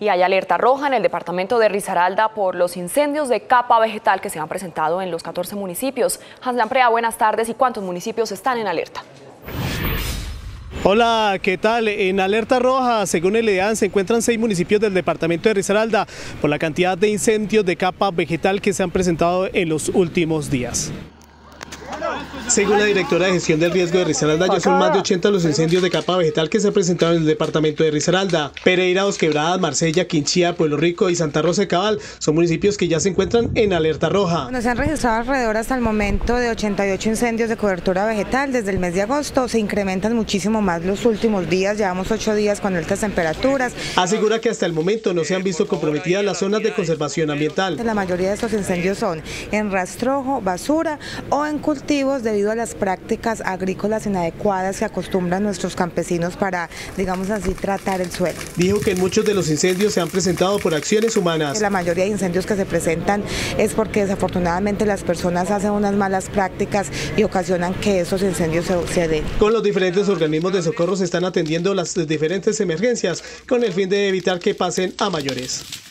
Y hay alerta roja en el departamento de Risaralda por los incendios de capa vegetal que se han presentado en los 14 municipios. Hanslan Prea, buenas tardes. ¿Y cuántos municipios están en alerta? Hola, ¿qué tal? En alerta roja, según el EDAN, se encuentran seis municipios del departamento de Risaralda por la cantidad de incendios de capa vegetal que se han presentado en los últimos días. Según la directora de gestión del riesgo de Risaralda, ya son más de 80 los incendios de capa vegetal que se han presentado en el departamento de Risaralda. Pereira, Dos Quebradas, Marsella, Quinchía, Pueblo Rico y Santa Rosa de Cabal son municipios que ya se encuentran en alerta roja. Bueno, se han registrado alrededor hasta el momento de 88 incendios de cobertura vegetal desde el mes de agosto. Se incrementan muchísimo más los últimos días, llevamos 8 días con altas temperaturas. Asegura que hasta el momento no se han visto comprometidas las zonas de conservación ambiental. La mayoría de estos incendios son en rastrojo, basura o en cultivos de debido a las prácticas agrícolas inadecuadas que acostumbran nuestros campesinos para, digamos así, tratar el suelo. Dijo que muchos de los incendios se han presentado por acciones humanas. La mayoría de incendios que se presentan es porque desafortunadamente las personas hacen unas malas prácticas y ocasionan que esos incendios se, den. Con los diferentes organismos de socorro se están atendiendo las diferentes emergencias con el fin de evitar que pasen a mayores.